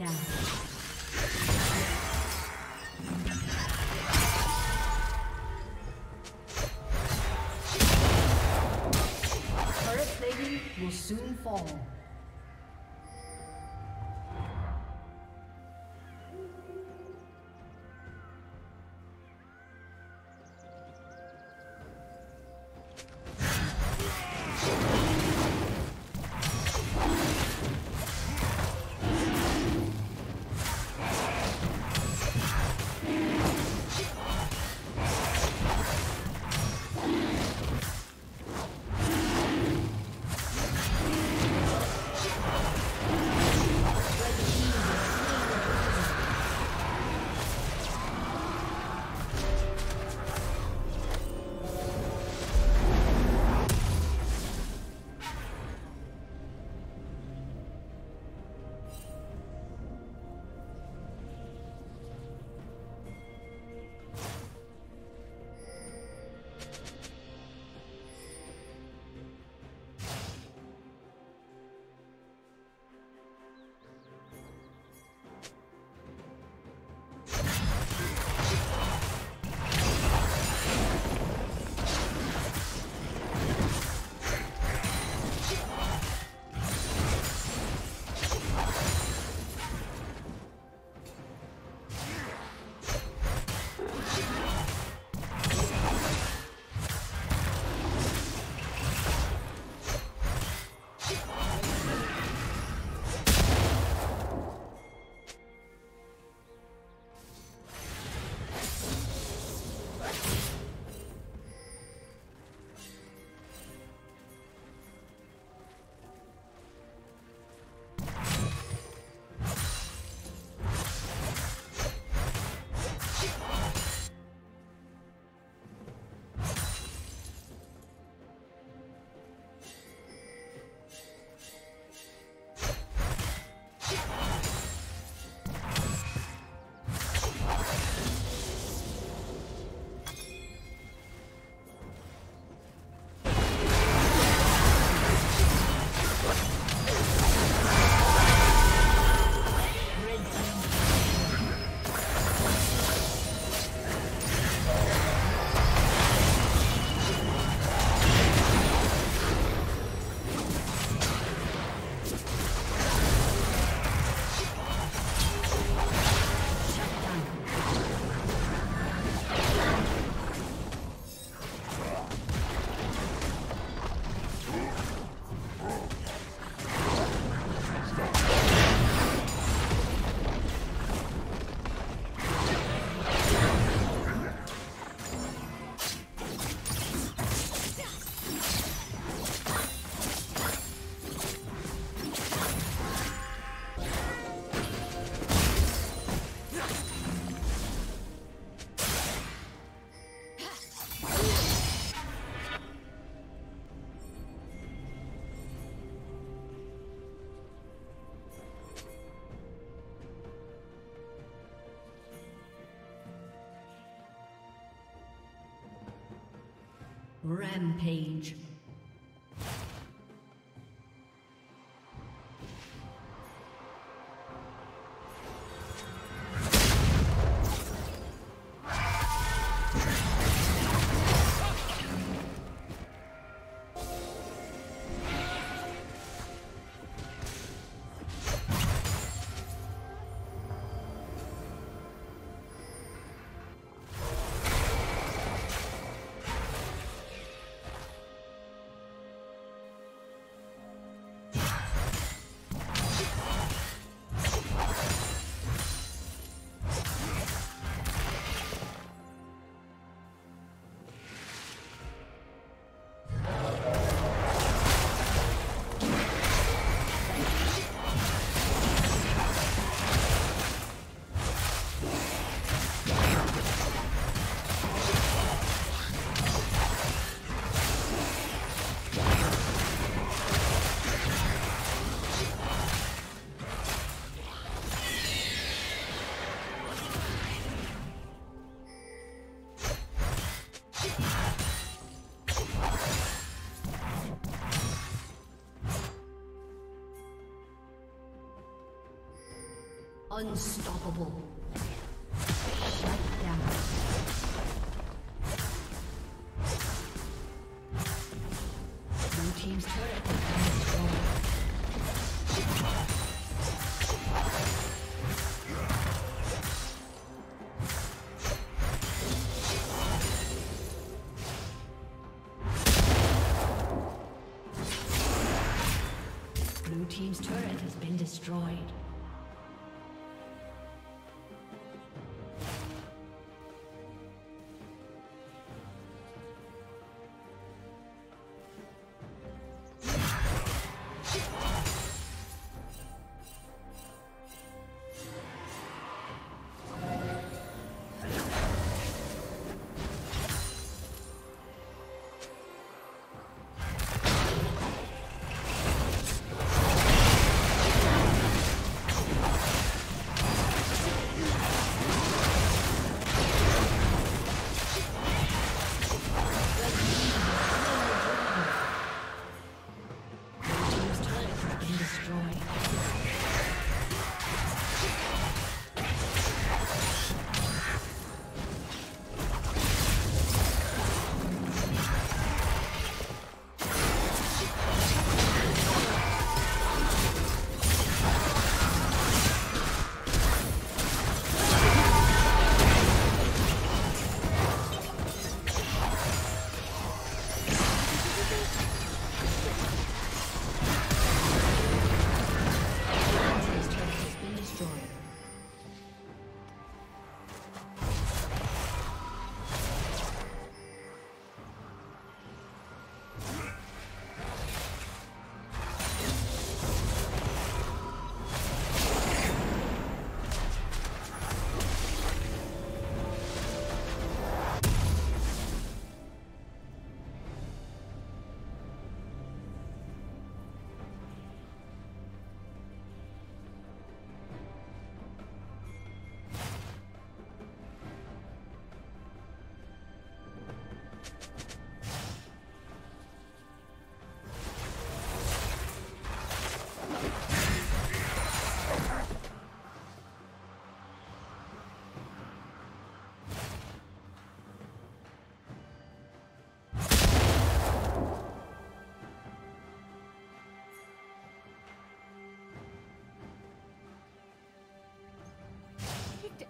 Down. Will soon fall. Rampage. Unstoppable. destroyed.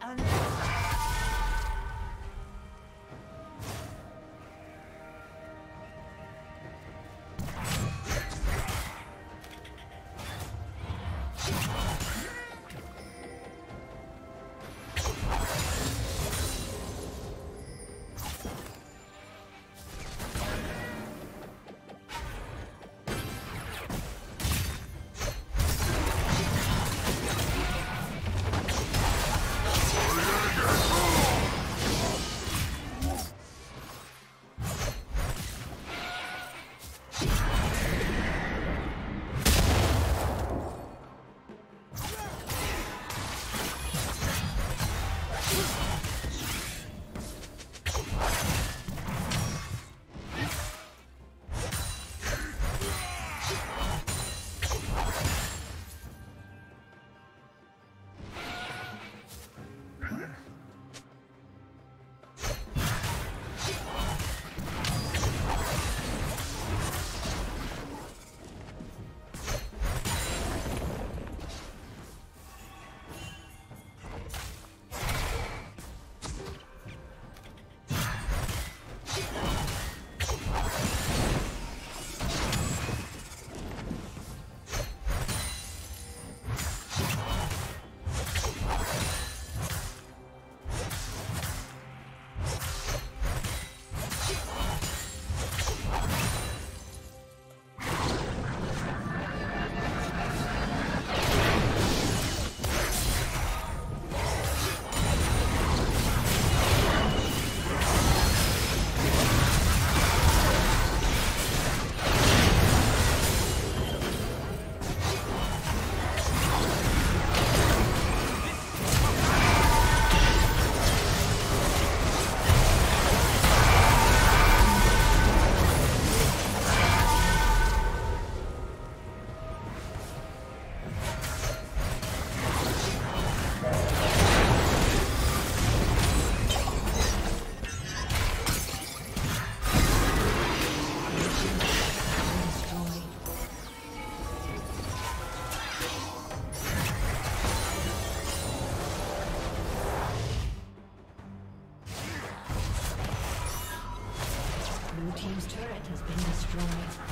Select has been destroyed.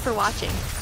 For watching.